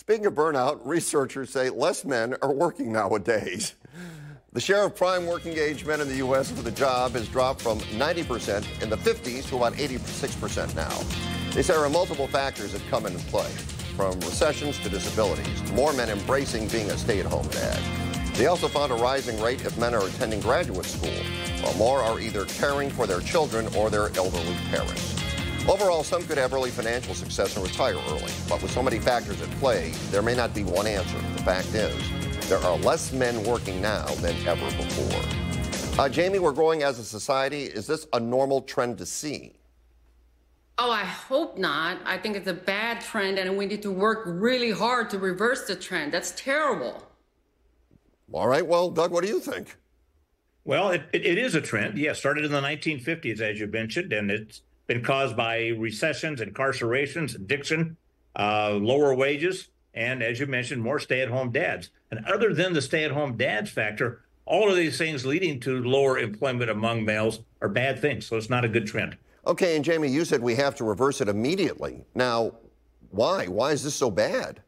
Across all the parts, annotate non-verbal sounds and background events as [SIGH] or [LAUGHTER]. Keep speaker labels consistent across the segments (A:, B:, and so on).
A: Speaking of burnout, researchers say less men are working nowadays. The share of prime working age men in the U.S. with a job has dropped from 90% in the 50s to about 86% now. They say there are multiple factors that come into play, from recessions to disabilities, more men embracing being a stay at home dad. They also found a rising rate if men are attending graduate school, while more are either caring for their children or their elderly parents. Overall, some could have early financial success and retire early, but with so many factors at play, there may not be one answer. The fact is, there are less men working now than ever before. Uh, Jamie, we're growing as a society. Is this a normal trend to see?
B: Oh, I hope not. I think it's a bad trend, and we need to work really hard to reverse the trend. That's terrible.
A: All right. Well, Doug, what do you think?
C: Well, it, it, it is a trend. Yeah, started in the 1950s, as you mentioned, and it's been caused by recessions, incarcerations, addiction, uh, lower wages, and as you mentioned, more stay at home dads. And other than the stay at home dads factor, all of these things leading to lower employment among males are bad things. So it's not a good trend.
A: Okay, and Jamie, you said we have to reverse it immediately. Now, why? Why is this so bad?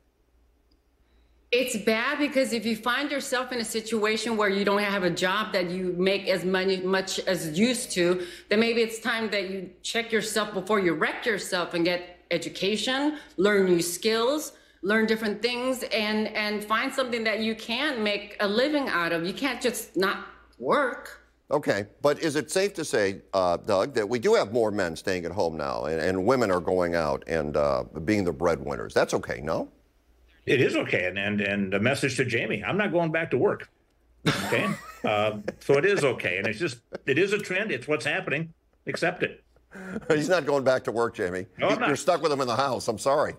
B: It's bad because if you find yourself in a situation where you don't have a job that you make as money, much as used to, then maybe it's time that you check yourself before you wreck yourself and get education, learn new skills, learn different things and and find something that you can make a living out of. You can't just not work.
A: Okay, but is it safe to say, uh, Doug, that we do have more men staying at home now, and, and women are going out and uh, being the breadwinners? That's okay, no?
C: It is okay, and and and a message to Jamie: I'm not going back to work. Okay, [LAUGHS] uh, so it is okay, and it's just it is a trend. It's what's happening. Accept it.
A: He's not going back to work, Jamie.
C: No, I'm not.
A: You're stuck with him in the house. I'm sorry.